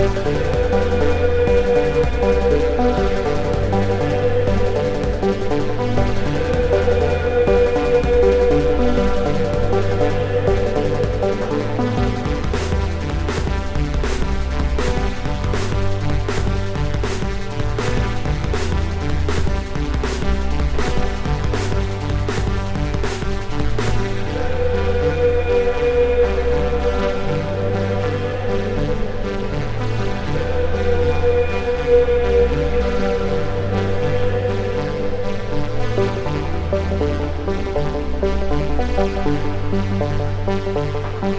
Thank you. Thank